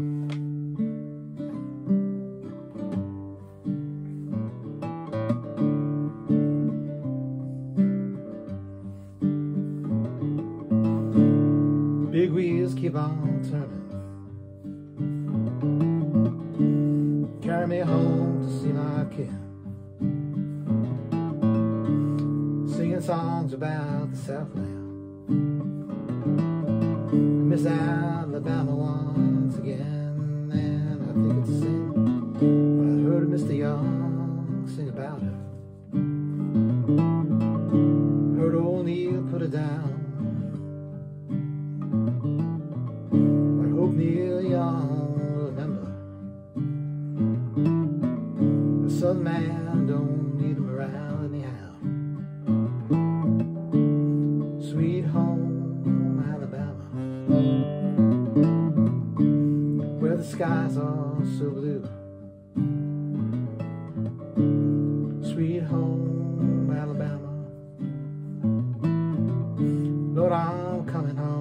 Big wheels keep on turning Carry me home to see my kin Singing songs about the Southland. Miss Alabama once Heard Mr. Young sing about her. Heard old Neil put it down I hope Neil Young will remember A southern man don't need him around anyhow Sweet home Alabama Where the skies are so blue Alabama. Lord, I'm coming home.